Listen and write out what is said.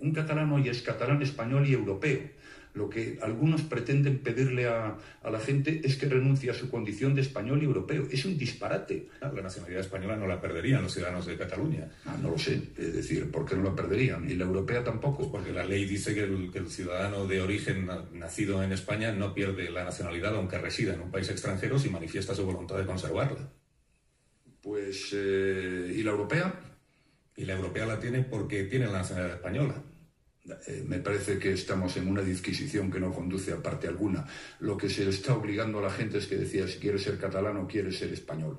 Un catalán hoy es catalán, español y europeo. Lo que algunos pretenden pedirle a, la gente es que renuncie a su condición de español y europeo. Es un disparate. La nacionalidad española no la perderían los ciudadanos de Cataluña. Ah, no lo sé. Es decir, ¿por qué no la perderían? Y la europea tampoco. Pues porque la ley dice que el, ciudadano de origen nacido en España no pierde la nacionalidad aunque resida en un país extranjero si manifiesta su voluntad de conservarla. Pues, eh, ¿y la europea? Y la europea la tiene porque tiene la nacionalidad española. Eh, me parece que estamos en una disquisición que no conduce a parte alguna. Lo que se está obligando a la gente es que decía si quiere ser catalán o quiere ser español.